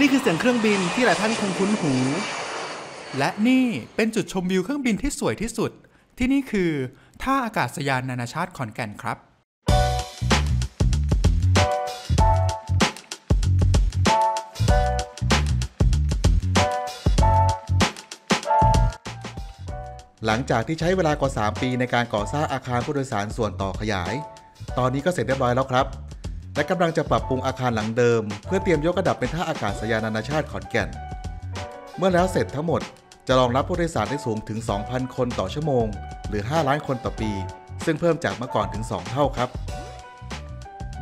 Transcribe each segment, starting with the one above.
นี่คือเสียงเครื่องบินที่หลายท่านคงคุ้นหู และนี่เป็นจุดชมวิวเครื่องบินที่สวยที่สุด ที่นี่คือท่าอากาศยานนานาชาติขอนแก่นครับหลังจากที่ใช้เวลากว่า 3 ปีในการก่อสร้างอาคารผู้โดยสารส่วนต่อขยาย ตอนนี้ก็เสร็จเรียบร้อยแล้วครับ และกำลังจะปรับปรุงอาคารหลังเดิม เพื่อเตรียมยกระดับเป็นท่าอากาศยานนานาชาติขอนแก่น เมื่อแล้วเสร็จทั้งหมดจะรองรับผู้โดยสารได้สูงถึง 2,000 คนต่อชั่วโมง หรือ 5 ล้านคนต่อปี ซึ่งเพิ่มจากเมื่อก่อนถึง 2 เท่าครับ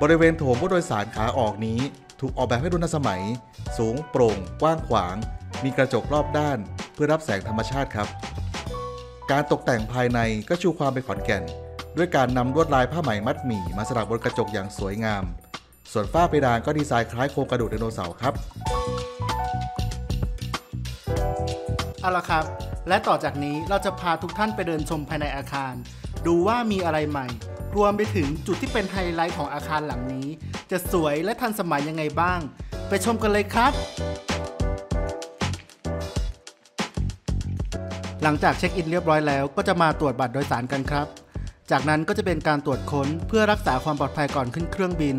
บริเวณโถงผู้โดยสารขาออกนี้ ถูกออกแบบให้ดูทันสมัย สูงโปร่ง กว้างขวาง มีกระจกรอบด้าน เพื่อรับแสงธรรมชาติครับ การตกแต่งภายในก็ชูความเป็นขอนแก่น ด้วยการนำลวดลายผ้าไหมมัดหมี่มาสลักบนกระจกอย่างสวยงาม ส่วนฝ้าเพดานก็ดีไซน์คล้ายโครงกระดูกไดโนเสาร์ครับ เอาละครับ และต่อจากนี้เราจะพาทุกท่านไปเดินชมภายในอาคาร ดูว่ามีอะไรใหม่ รวมไปถึงจุดที่เป็นไฮไลท์ของอาคารหลังนี้ จะสวยและทันสมัยยังไงบ้าง ไปชมกันเลยครับ หลังจากเช็คอินเรียบร้อยแล้วก็จะมาตรวจบัตรโดยสารกันครับ จากนั้นก็จะเป็นการตรวจค้นเพื่อรักษาความปลอดภัยก่อนขึ้นเครื่องบิน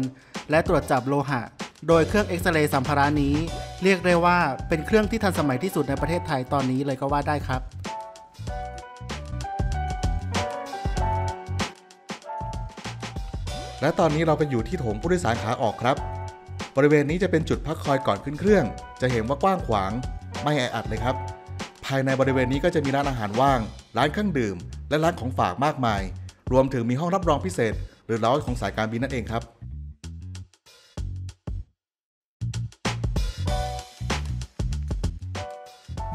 และตรวจจับโลหะ โดยเครื่องเอ็กซเรย์สัมภาระนี้ เรียกได้ว่าเป็นเครื่องที่ทันสมัยที่สุดในประเทศไทยตอนนี้เลยก็ว่าได้ครับและตอนนี้เราไปอยู่ที่โถงผู้โดยสารขาออกครับ บริเวณนี้จะเป็นจุดพักคอยก่อนขึ้นเครื่อง จะเห็นว่ากว้างขวาง ไม่แออัดเลยครับ ภายในบริเวณนี้ก็จะมีร้านอาหารว่าง ร้านเครื่องดื่ม และร้านของฝากมากมาย รวมถึงมีห้องรับรองพิเศษ หรือเลาของสายการบินนั่นเองครับ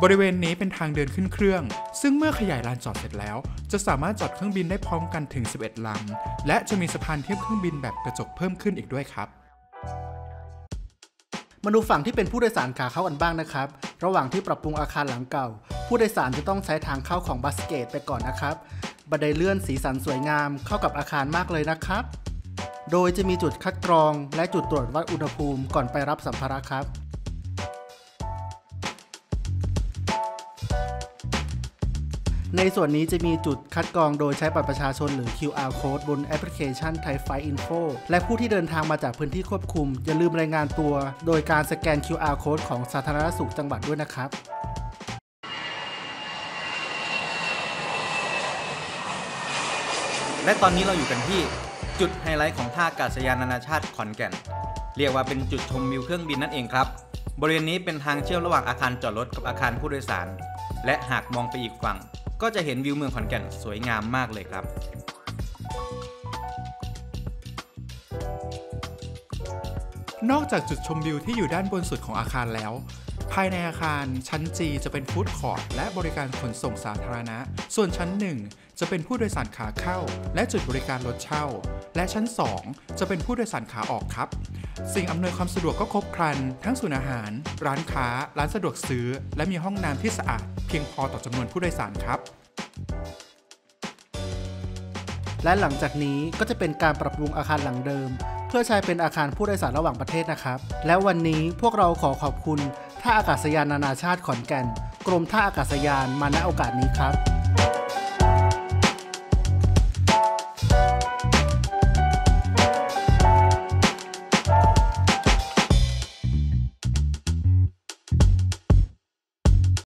บริเวณนี้เป็นทางเดินขึ้นเครื่อง ซึ่งเมื่อขยายลานจอดเสร็จแล้ว จะสามารถจอดเครื่องบินได้พร้อมกันถึง 11 ลำ และจะมีสะพานเทียบเครื่องบินแบบกระจกเพิ่มขึ้นอีกด้วยครับ มาดูฝั่งที่เป็นผู้โดยสารขาเข้ากันบ้างนะครับ ระหว่างที่ปรับปรุงอาคารหลังเก่า ผู้โดยสารจะต้องใช้ทางเข้าของบัสเกตไปก่อนนะครับ บันไดเลื่อนสีสันสวยงามเข้ากับอาคารมากเลยนะครับ โดยจะมีจุดคัดกรองและจุดตรวจวัดอุณหภูมิก่อนไปรับสัมภาระครับในส่วนนี้จะมีจุดคัดกรองโดยใช้บัตรประชาชนหรือ QR code บนแอปพลิเคชัน Thai Flight Info และผู้ที่เดินทางมาจากพื้นที่ควบคุม อย่าลืมรายงานตัว โดยการสแกน QR code ของสาธารณสุขจังหวัดด้วยนะครับ และตอนนี้เราอยู่กันที่จุดไฮไลท์ของท่าอากาศยานนานาชาติขอนแก่น เรียกว่าเป็นจุดชมวิวเครื่องบินนั่นเองครับ บริเวณนี้เป็นทางเชื่อมระหว่างอาคารจอดรถกับอาคารผู้โดยสาร และหากมองไปอีกฝั่ง ก็จะเห็นวิวเมืองขอนแก่นสวยงามมากเลยครับนอกจากจุดชมวิวที่อยู่ด้านบนสุดของอาคารแล้ว ภายในอาคารชั้น G จะเป็นฟู้ดคอร์ทและบริการขนส่งสาธารณะ ส่วนชั้น1 จะเป็นผู้โดยสารขาเข้า และจุดบริการรถเช่า และชั้น 2 จะเป็นผู้โดยสารขาออกครับ สิ่งอำนวยความสะดวกก็ครบครัน ทั้งศูนย์อาหาร ร้านค้า ร้านสะดวกซื้อ และมีห้องน้ำที่สะอาด เพียงพอต่อจำนวนผู้โดยสารครับและหลังจากนี้ก็จะเป็นการปรับปรุงอาคารหลังเดิม เพื่อใช้เป็นอาคารผู้โดยสารระหว่างประเทศนะครับ และวันนี้พวกเราขอขอบคุณ ท่าอากาศยานนานาชาติขอนแก่น กรมท่าอากาศยานมาณโอกาสนี้ครับ